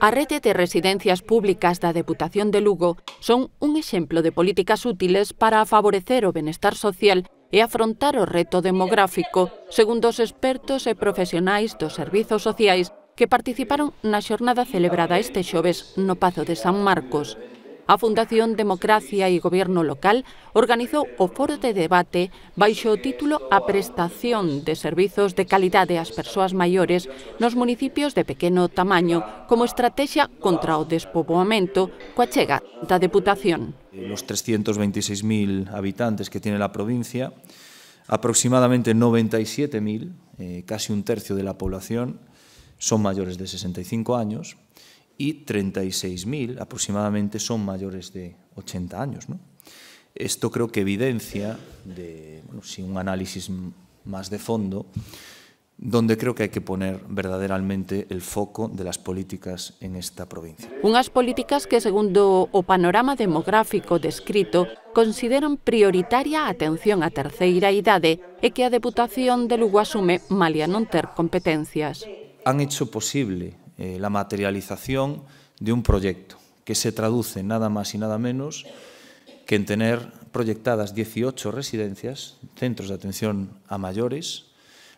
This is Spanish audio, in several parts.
A rede de residencias públicas da Deputación de Lugo son un exemplo de políticas útiles para favorecer o benestar social e afrontar o reto demográfico, segundo os expertos e profesionais dos servizos sociais que participaron na xornada celebrada este xoves no Pazo de San Marcos. A Fundación Democracia e Goberno Local organizou o foro de debate baixo o título A prestación de servizos de calidade ás persoas maiores nos municipios de pequeno tamaño como estrategia contra o despoboamento coa chega da Deputación. Los 326.000 habitantes que tiene la provincia, aproximadamente 97.000, eh, casi un tercio de la población, son mayores de 65 años y 36.000 aproximadamente son mayores de 80 años. ¿no? Esto creo que evidencia, de, bueno, sin un análisis más de fondo, donde creo que hai que poner verdaderamente el foco de las políticas en esta provincia. Unhas políticas que, segundo o panorama demográfico descrito, consideran prioritaria a atención á terceira idade e que a Deputación de Lugo asume malia non ter competencias. Han hecho posible eh, la materialización de un proyecto que se traduce nada más y nada menos que en tener proyectadas 18 residencias, centros de atención a mayores,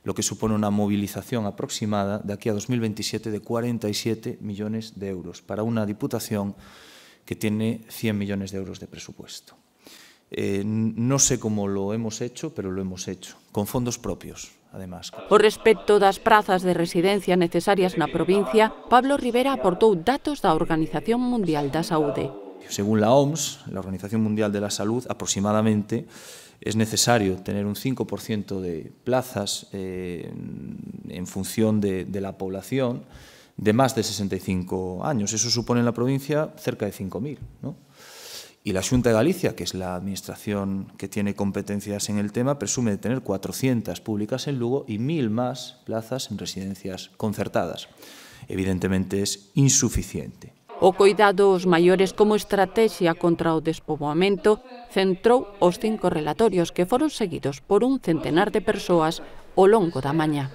lo que supone una movilización aproximada de aquí a 2027 de 47 millones de euros para una diputación que tiene 100 millones de euros de presupuesto. Eh, no sé cómo lo hemos hecho, pero lo hemos hecho, con fondos propios, además. O respecto das prazas de residencia necesarias na provincia, Pablo Rivera aportou datos da Organización Mundial da Saúde. Según la OMS, la Organización Mundial de la Salud, aproximadamente es necesario tener un 5% de plazas eh, en función de, de la población de más de 65 años. Eso supone en la provincia cerca de 5.000. ¿no? Y la Xunta de Galicia, que es la administración que tiene competencias en el tema, presume de tener 400 públicas en Lugo y 1.000 más plazas en residencias concertadas. Evidentemente es insuficiente. O coidado aos maiores como estrategia contra o despoboamento centrou os cinco relatorios que foron seguidos por un centenar de persoas ao longo da mañá.